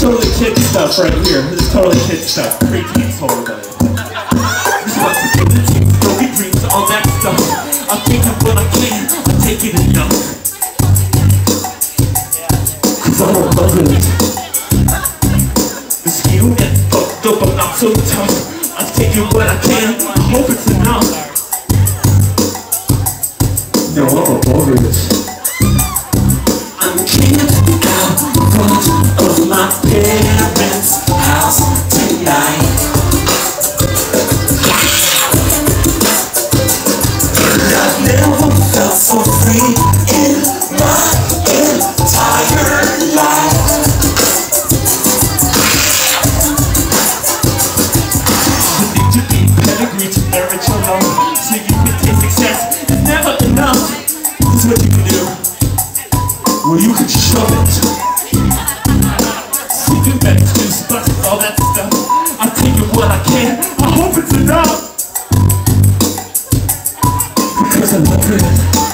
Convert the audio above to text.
stuff right here. This is totally kid stuff. Pre-teen soul rebellion. Responsibility, broken dreams, all that stuff. Take it when I can, I'll take it enough. Cause I'm a it. This you that fucked up, I'm not so tough. Take it when I can, I hope it's enough. No, I'm above it. puts down. Because I love it.